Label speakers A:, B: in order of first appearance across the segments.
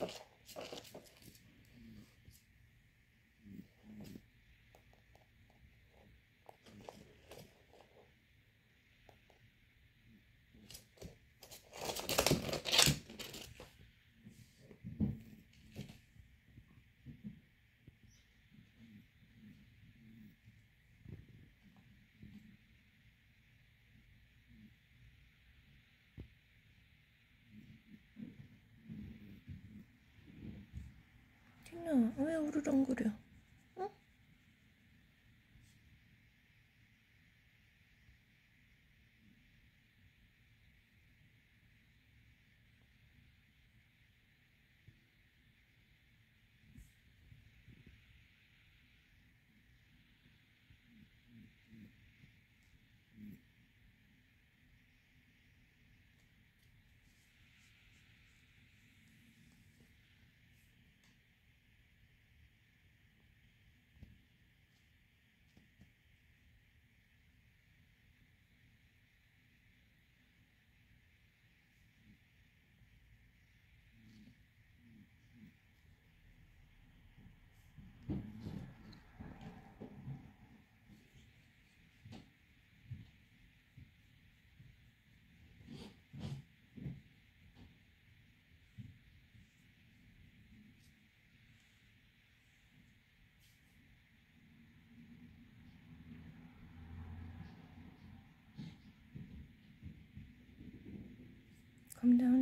A: Okay. 왜 우르렁거려? 응?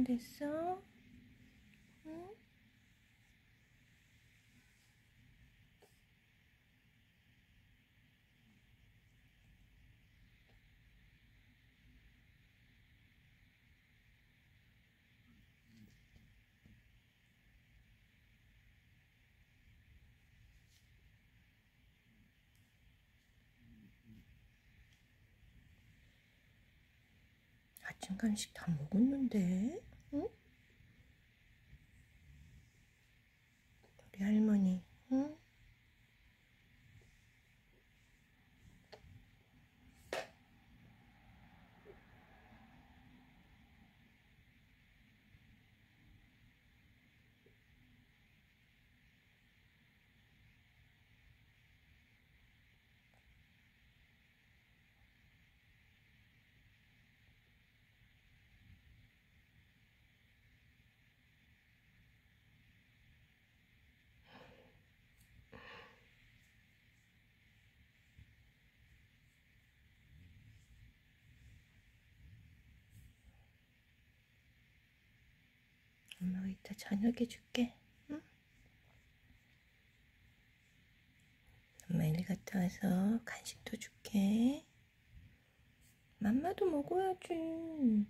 A: 컴다운 됐어? 응? 아침 간식 다 먹었는데, 응? 우리 할머니, 응? 엄마가 이따 저녁에 줄게, 응? 엄마 일 갔다 와서 간식도 줄게. 맘마도 먹어야지.